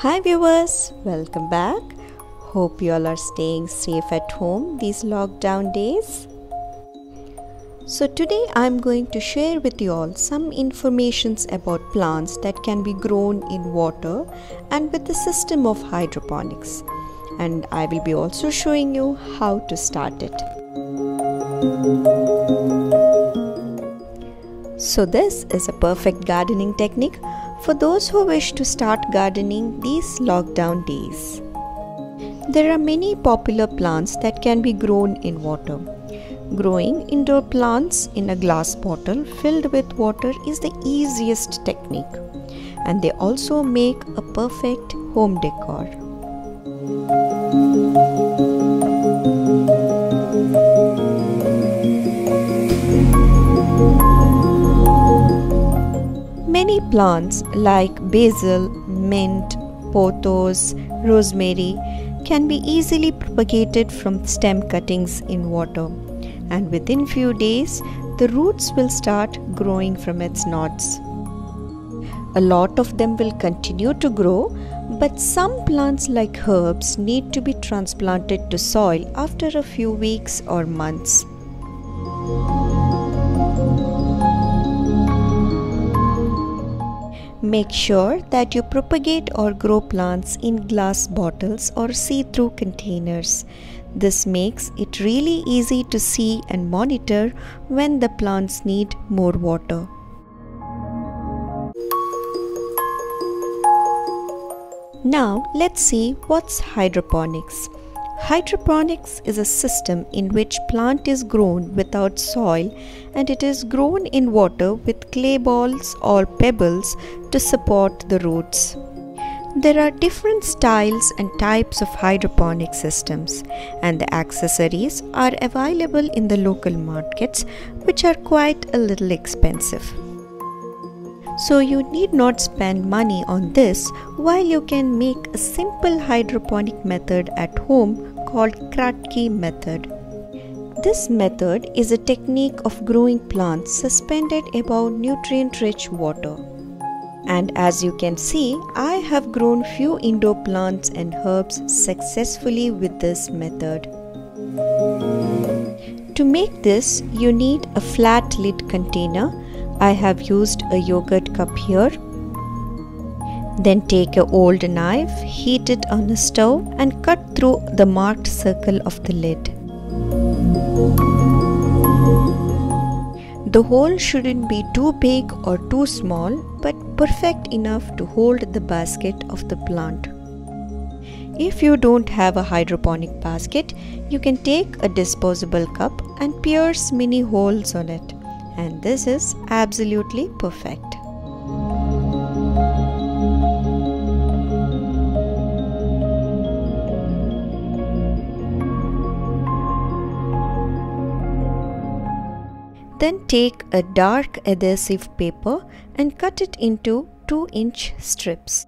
Hi viewers, welcome back. Hope you all are staying safe at home these lockdown days. So today I'm going to share with you all some informations about plants that can be grown in water and with the system of hydroponics. And I will be also showing you how to start it. So this is a perfect gardening technique for those who wish to start gardening these lockdown days. There are many popular plants that can be grown in water. Growing indoor plants in a glass bottle filled with water is the easiest technique, and they also make a perfect home decor. Plants like basil, mint, pothos, rosemary can be easily propagated from stem cuttings in water and within few days the roots will start growing from its knots. A lot of them will continue to grow but some plants like herbs need to be transplanted to soil after a few weeks or months. Make sure that you propagate or grow plants in glass bottles or see through containers. This makes it really easy to see and monitor when the plants need more water. Now let's see what's hydroponics. Hydroponics is a system in which plant is grown without soil and it is grown in water with clay balls or pebbles to support the roots. There are different styles and types of hydroponic systems and the accessories are available in the local markets which are quite a little expensive. So you need not spend money on this while you can make a simple hydroponic method at home called Kratky method. This method is a technique of growing plants suspended above nutrient rich water. And as you can see, I have grown few indoor plants and herbs successfully with this method. To make this, you need a flat lid container I have used a yogurt cup here. Then take a old knife, heat it on a stove and cut through the marked circle of the lid. The hole shouldn't be too big or too small but perfect enough to hold the basket of the plant. If you don't have a hydroponic basket, you can take a disposable cup and pierce many holes on it and this is absolutely perfect. Then take a dark adhesive paper and cut it into 2 inch strips.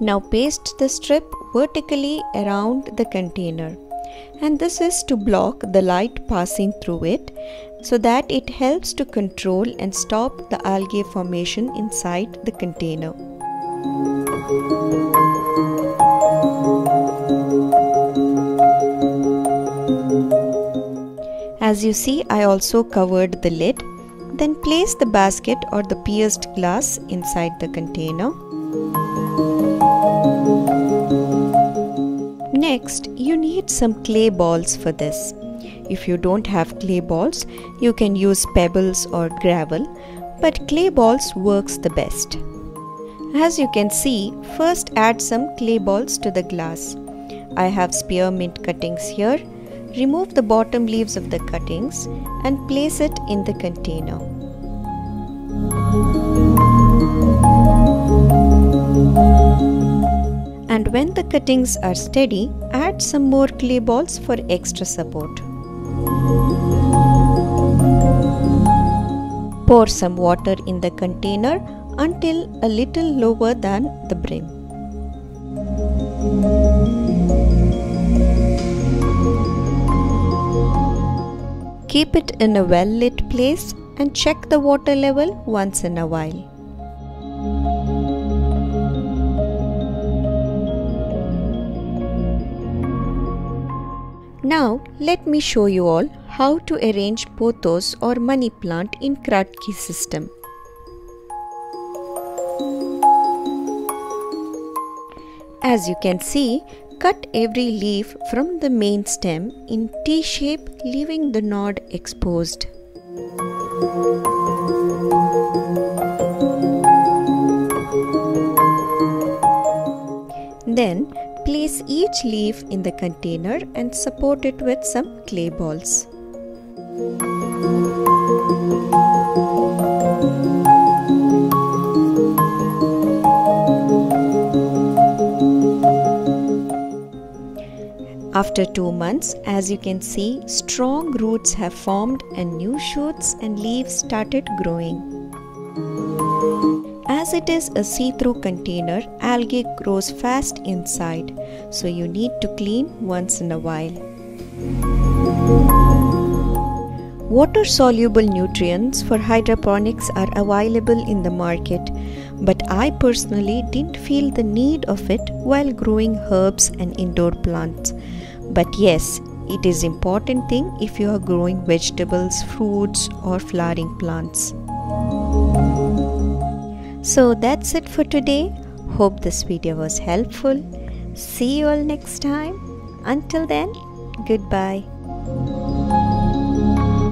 Now paste the strip vertically around the container and this is to block the light passing through it so that it helps to control and stop the algae formation inside the container. As you see, I also covered the lid. Then place the basket or the pierced glass inside the container. Next, you need some clay balls for this. If you don't have clay balls, you can use pebbles or gravel, but clay balls works the best. As you can see, first add some clay balls to the glass. I have spearmint cuttings here. Remove the bottom leaves of the cuttings and place it in the container. And when the cuttings are steady, add some more clay balls for extra support. Pour some water in the container until a little lower than the brim. Keep it in a well lit place and check the water level once in a while. Now let me show you all how to arrange pothos or money plant in Kratky system. As you can see, cut every leaf from the main stem in T-shape leaving the node exposed. Then place each leaf in the container and support it with some clay balls. After two months, as you can see, strong roots have formed and new shoots and leaves started growing. As it is a see-through container, algae grows fast inside, so you need to clean once in a while. Water-soluble nutrients for hydroponics are available in the market, but I personally didn't feel the need of it while growing herbs and indoor plants but yes it is important thing if you are growing vegetables fruits or flowering plants so that's it for today. Hope this video was helpful. See you all next time. Until then goodbye